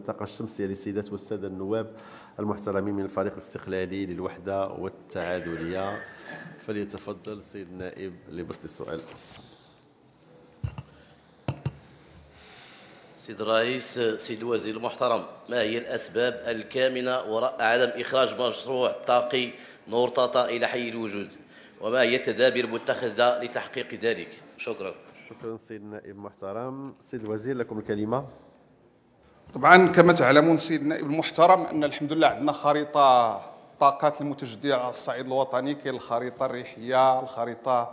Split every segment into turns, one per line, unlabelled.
الطاقة الشمسية للسيدات والسادة النواب المحترمين من الفريق الاستقلالي للوحدة والتعادلية. فليتفضل السيد النائب لبسط السؤال.
سيد الرئيس سيد الوزير المحترم ما هي الأسباب الكامنة وراء عدم إخراج مشروع طاقي نور طاطا إلى حي الوجود؟ وما هي التدابير المتخذة لتحقيق ذلك؟ شكرا.
شكرا سيد النائب المحترم سيد الوزير لكم الكلمة.
طبعا كما تعلمون سيد النائب المحترم أن الحمد لله عندنا خريطة طاقات المتجدده على الصعيد الوطني كاين الخريطة الريحية الخريطة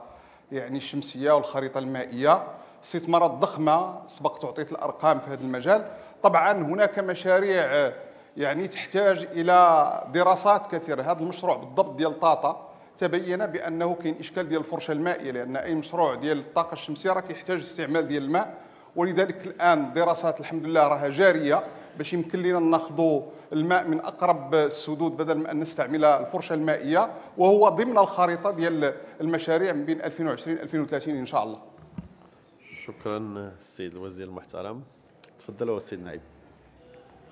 يعني الشمسية والخريطة المائية. استثمارات ضخمة سبق تعطيت الأرقام في هذا المجال. طبعا هناك مشاريع يعني تحتاج إلى دراسات كثيرة. هذا المشروع بالضبط ديال طاطا تبين بأنه كاين إشكال ديال الفرشة المائية لأن أي مشروع ديال الطاقة الشمسية راه كيحتاج استعمال ديال الماء. ولذلك الآن دراسات الحمد لله راها جارية باش يمكن لنا ناخذوا الماء من أقرب السدود بدل من أن نستعمل الفرشة المائية وهو ضمن الخريطة ديال المشاريع من بين 2020 2030 إن شاء الله.
شكرا السيد الوزير المحترم. تفضلوا السيد النائب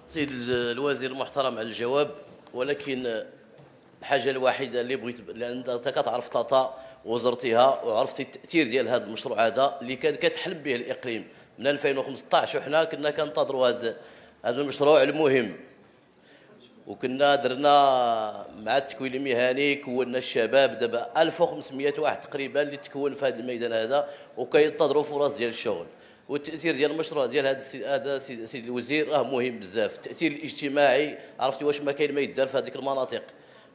سيد الوزير المحترم على الجواب ولكن الحاجة الوحيدة اللي بغيت لأن أنت كتعرف طاطا وزرتيها وعرفتي التأثير ديال هذا المشروع هذا اللي كان كتحلم به الإقليم. من 2015 وحنا كنا كنتظروا هذا هذا المشروع المهم. وكنا درنا مع التكوين المهني كونا الشباب دابا 1500 واحد تقريبا اللي تكون في هذا الميدان هذا وكينتظروا فرص ديال الشغل. والتأثير ديال المشروع ديال هذا هذا سيد الوزير راه مهم بزاف. التأثير الاجتماعي عرفتي واش ما كاين ما يدار في هذيك المناطق.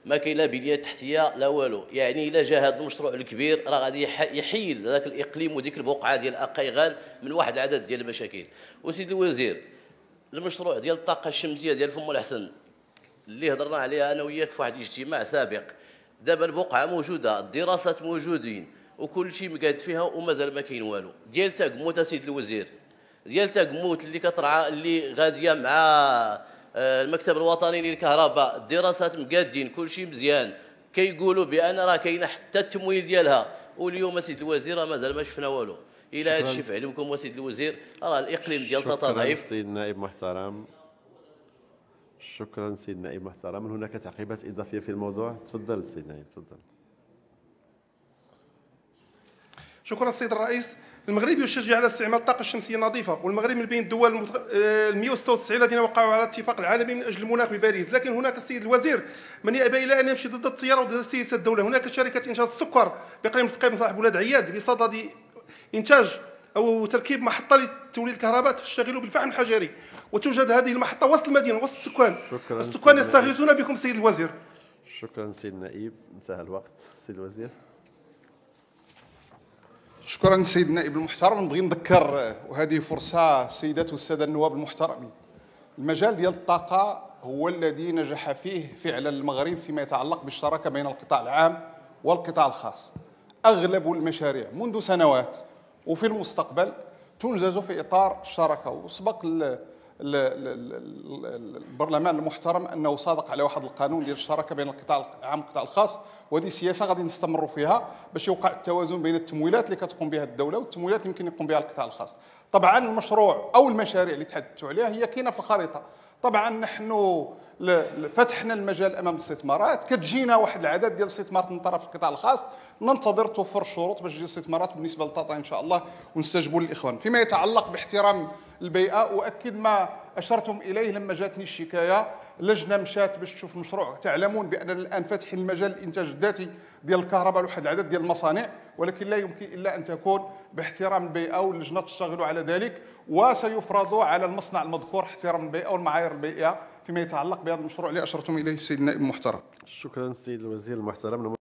ما كاين لا بنية تحتية لا والو. يعني إلا جا هذا المشروع الكبير راه غادي يحيل ذاك الإقليم وديك البقعة ديال اقيغان من واحد العدد ديال المشاكل. وسيدي الوزير المشروع ديال الطاقة الشمسية ديال فم الحسن اللي هضرنا عليها أنا وياك في واحد الاجتماع سابق. دابا البقعة موجودة الدراسات موجودين وكل شيء مقاد فيها ومازال ما كاين والو. ديال تاكموت سيد الوزير ديال تاكموت اللي كترعى اللي غادية مع المكتب الوطني للكهرباء الدراسات مقادين كل شيء مزيان. كيقولوا بأن راه كاينة حتى التمويل ديالها. واليوم سيد الوزير مازال ما شفنا والو. إلى هذا الشيء في علمكم وسيد الوزير راه الإقليم ديال طاطا ضعيف
سيد النائب محترم. شكرا سيد النائب محترم. هناك تعقيبات إضافية في الموضوع؟ تفضل سيد النائب تفضل.
شكرا السيد الرئيس. المغرب يشجع على استعمال الطاقة الشمسية النظيفة والمغرب من بين الدول ال 196 الذين وقعوا على الاتفاق العالمي من أجل المناخ بباريس. لكن هناك السيد الوزير من يأبى إلى أن يمشي ضد التيار وضد سياسة الدولة. هناك شركة انتاج السكر بقريم الفقيم صاحب ولاد عياد بصدد إنتاج أو تركيب محطة لتوليد الكهرباء تشتغل بالفحم الحجري. وتوجد هذه المحطة وسط المدينة وسط السكان.
شكرا
السكان يستغيثون بكم سيد الوزير.
شكرا سيد النائب انتهى الوقت سيد الوزير.
شكرا سيد النائب المحترم. نبغي نذكر وهذه فرصة السيدات والساده النواب المحترمين. المجال ديال الطاقة هو الذي نجح فيه فعلا المغرب فيما يتعلق بالشراكة بين القطاع العام والقطاع الخاص. أغلب المشاريع منذ سنوات وفي المستقبل تنجز في إطار الشراكة. وسبق البرلمان المحترم أنه صادق على واحد القانون ديال الشراكة بين القطاع العام والقطاع الخاص. وهذه سياسة غادي نستمروا فيها باش يوقع التوازن بين التمويلات اللي كتقوم بها الدولة والتمويلات اللي يمكن يقوم بها القطاع الخاص. طبعا المشروع أو المشاريع اللي تحدثت عليها هي كاينة في الخريطة. طبعا نحن فتحنا المجال أمام الاستثمارات. كتجينا واحد العدد ديال الاستثمارات من طرف القطاع الخاص. ننتظر توفر الشروط باش تجي الاستثمارات بالنسبة لطاطا إن شاء الله ونستجبوا للإخوان. فيما يتعلق باحترام البيئة اؤكد ما أشرتم إليه لما جاتني الشكاية لجنة مشات باش تشوف المشروع تعلمون باننا الآن فاتحين المجال الإنتاج الذاتي ديال الكهرباء لواحد العدد ديال المصانع ولكن لا يمكن إلا أن تكون باحترام البيئة واللجنة تشتغل على ذلك وسيفرض على المصنع المذكور احترام البيئة والمعايير البيئية فيما يتعلق بهذا المشروع اللي أشرتم إليه السيد النائب المحترم.
شكرا سيد الوزير المحترم.